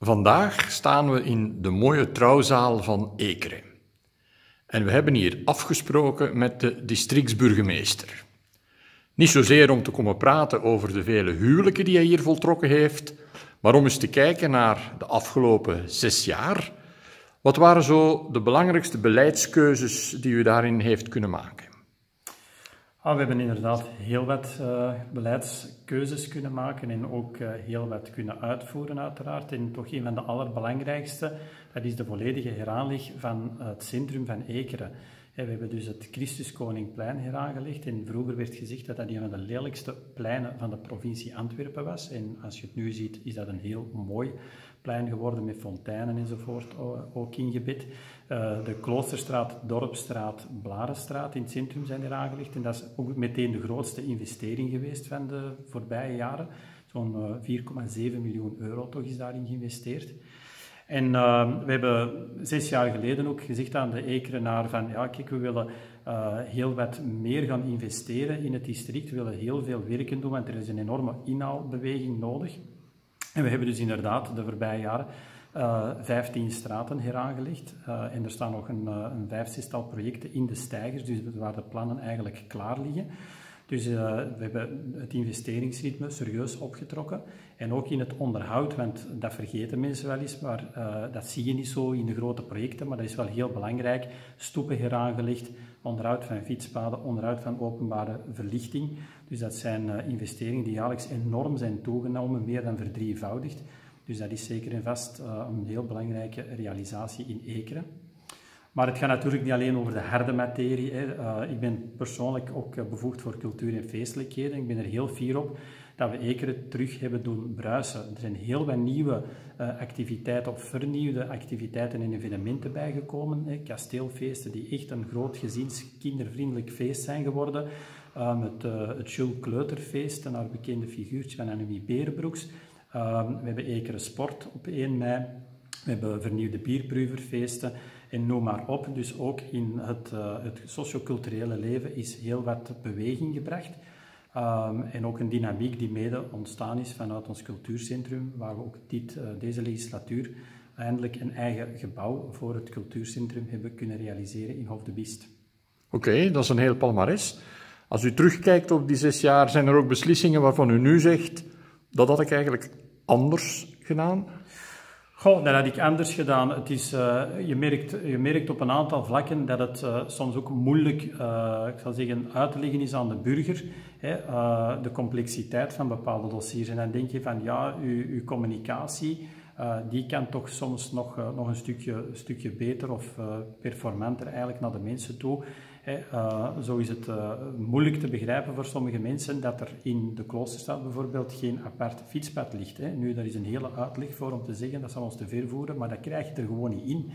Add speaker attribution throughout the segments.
Speaker 1: Vandaag staan we in de mooie trouwzaal van Ekeren. En we hebben hier afgesproken met de districtsburgemeester. Niet zozeer om te komen praten over de vele huwelijken die hij hier voltrokken heeft, maar om eens te kijken naar de afgelopen zes jaar. Wat waren zo de belangrijkste beleidskeuzes die u daarin heeft kunnen maken?
Speaker 2: Ah, we hebben inderdaad heel wat uh, beleidskeuzes kunnen maken en ook uh, heel wat kunnen uitvoeren uiteraard. En toch een van de allerbelangrijkste, dat is de volledige heraanleg van het centrum van Ekeren. We hebben dus het Christuskoningplein heraangelegd en vroeger werd gezegd dat dat een van de lelijkste pleinen van de provincie Antwerpen was. En als je het nu ziet, is dat een heel mooi plein geworden met fonteinen enzovoort ook ingebed. Uh, de Kloosterstraat, Dorpstraat, Blarenstraat in het centrum zijn er aangelegd. En dat is ook meteen de grootste investering geweest van de voorbije jaren. Zo'n uh, eh, 4,7 miljoen euro toch is daarin geïnvesteerd. En uh, we hebben zes jaar geleden ook gezegd aan de Ekerenaar van ja, kijk, we willen uh, heel wat meer gaan investeren in het district. We willen heel veel werken doen, want er is een enorme inhaalbeweging nodig. En we hebben dus inderdaad de voorbije jaren uh, 15 straten heraangelegd. Uh, en er staan nog een, uh, een vijf, projecten in de stijgers, dus waar de plannen eigenlijk klaar liggen. Dus uh, we hebben het investeringsritme serieus opgetrokken. En ook in het onderhoud, want dat vergeten mensen wel eens, maar uh, dat zie je niet zo in de grote projecten, maar dat is wel heel belangrijk. Stoepen heraangelegd, onderhoud van fietspaden, onderhoud van openbare verlichting. Dus dat zijn uh, investeringen die jaarlijks enorm zijn toegenomen, meer dan verdrievoudigd. Dus dat is zeker en vast een heel belangrijke realisatie in Ekeren. Maar het gaat natuurlijk niet alleen over de harde materie. Hè. Uh, ik ben persoonlijk ook uh, bevoegd voor cultuur en feestelijkheden. Ik ben er heel fier op dat we Ekeren terug hebben doen bruisen. Er zijn heel wat nieuwe uh, activiteiten of vernieuwde activiteiten en evenementen bijgekomen. Hè. Kasteelfeesten die echt een groot gezins kindervriendelijk feest zijn geworden. Um, het, het Jules Kleuterfeest, een bekende figuurtje van Annemie Berenbroeks. Um, we hebben Ekeren Sport op 1 mei. We hebben vernieuwde bierproeverfeesten en noem maar op. Dus ook in het, uh, het socioculturele leven is heel wat beweging gebracht. Um, en ook een dynamiek die mede ontstaan is vanuit ons cultuurcentrum, waar we ook dit, uh, deze legislatuur eindelijk een eigen gebouw voor het cultuurcentrum hebben kunnen realiseren in Hof de Biest.
Speaker 1: Oké, dat is een heel palmares. Als u terugkijkt op die zes jaar, zijn er ook beslissingen waarvan u nu zegt, dat had ik eigenlijk anders gedaan?
Speaker 2: Goh, dat had ik anders gedaan. Het is, uh, je, merkt, je merkt op een aantal vlakken dat het uh, soms ook moeilijk, uh, ik zal zeggen, uit te leggen is aan de burger. Hè, de complexiteit van bepaalde dossiers. En dan denk je van, ja, uw, uw communicatie, die kan toch soms nog, nog een stukje, stukje beter of performanter eigenlijk naar de mensen toe. Uh, zo is het uh, moeilijk te begrijpen voor sommige mensen dat er in de kloosterstad bijvoorbeeld geen apart fietspad ligt. Hè. Nu, daar is een hele uitleg voor om te zeggen dat zal ons te ver voeren, maar dat krijg je er gewoon niet in.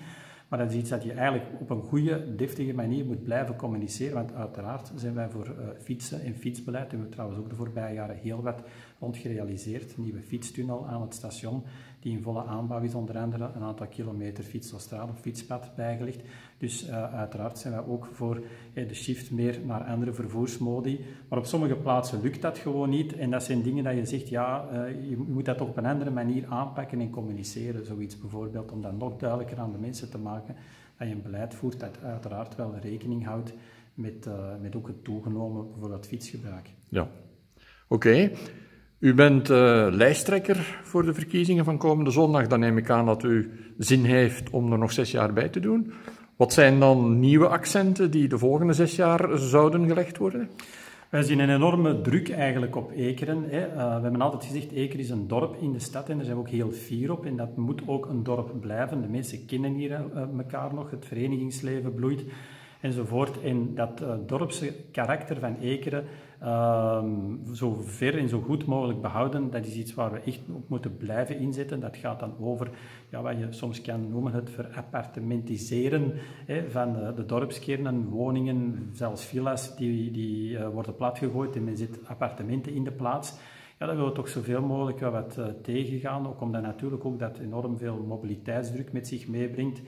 Speaker 2: Maar dat is iets dat je eigenlijk op een goede, deftige manier moet blijven communiceren. Want uiteraard zijn wij voor uh, fietsen en fietsbeleid. En we trouwens ook de voorbije jaren heel wat rond gerealiseerd. Een nieuwe fietstunnel aan het station, die in volle aanbouw is. Onder andere een aantal kilometer fietsstraat of fietspad bijgelegd. Dus uh, uiteraard zijn wij ook voor uh, de shift meer naar andere vervoersmodi. Maar op sommige plaatsen lukt dat gewoon niet. En dat zijn dingen dat je zegt, ja, uh, je moet dat op een andere manier aanpakken en communiceren. Zoiets bijvoorbeeld, om dat nog duidelijker aan de mensen te maken. Dat je een beleid voert dat uiteraard wel rekening houdt met, met ook het toegenomen bijvoorbeeld fietsgebruik.
Speaker 1: Ja, oké. U bent uh, lijsttrekker voor de verkiezingen van komende zondag. Dan neem ik aan dat u zin heeft om er nog zes jaar bij te doen. Wat zijn dan nieuwe accenten die de volgende zes jaar zouden gelegd worden?
Speaker 2: Wij zien een enorme druk eigenlijk op Ekeren. Hè. Uh, we hebben altijd gezegd, Ekeren is een dorp in de stad en daar zijn we ook heel fier op. En dat moet ook een dorp blijven. De mensen kennen hier uh, elkaar nog, het verenigingsleven bloeit enzovoort. En dat dorpse karakter van Ekeren uh, zo ver en zo goed mogelijk behouden, dat is iets waar we echt op moeten blijven inzetten. Dat gaat dan over ja, wat je soms kan noemen het verappartementiseren hè, van de, de dorpskernen, woningen, zelfs villa's, die, die uh, worden platgegooid en men zet appartementen in de plaats. Ja, dat willen we toch zoveel mogelijk wat uh, tegengaan, ook omdat natuurlijk ook dat enorm veel mobiliteitsdruk met zich meebrengt.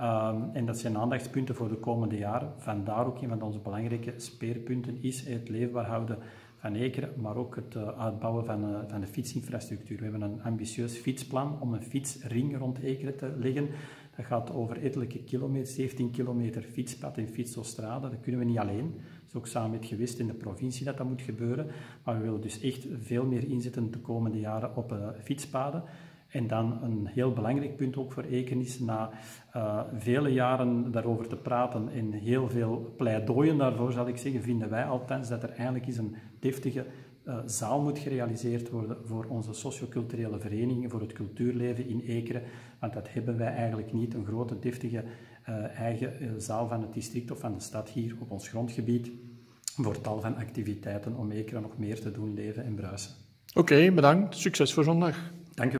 Speaker 2: Um, en dat zijn aandachtspunten voor de komende jaren. Vandaar ook een van onze belangrijke speerpunten is het leefbaar houden van Ekeren, maar ook het uitbouwen van, van de fietsinfrastructuur. We hebben een ambitieus fietsplan om een fietsring rond Ekeren te leggen. Dat gaat over ettelijke kilometers, 17 kilometer fietspad en fietsaustrade. Dat kunnen we niet alleen. Dat is ook samen met gewist in de provincie dat dat moet gebeuren. Maar we willen dus echt veel meer inzetten de komende jaren op uh, fietspaden. En dan een heel belangrijk punt ook voor Eken is, na uh, vele jaren daarover te praten en heel veel pleidooien daarvoor, zal ik zeggen, vinden wij althans dat er eigenlijk eens een deftige uh, zaal moet gerealiseerd worden voor onze socioculturele verenigingen, voor het cultuurleven in Ekeren. Want dat hebben wij eigenlijk niet, een grote, deftige uh, eigen zaal van het district of van de stad hier op ons grondgebied voor tal van activiteiten om Ekeren nog meer te doen leven en bruisen.
Speaker 1: Oké, okay, bedankt. Succes voor zondag.
Speaker 2: Dank u.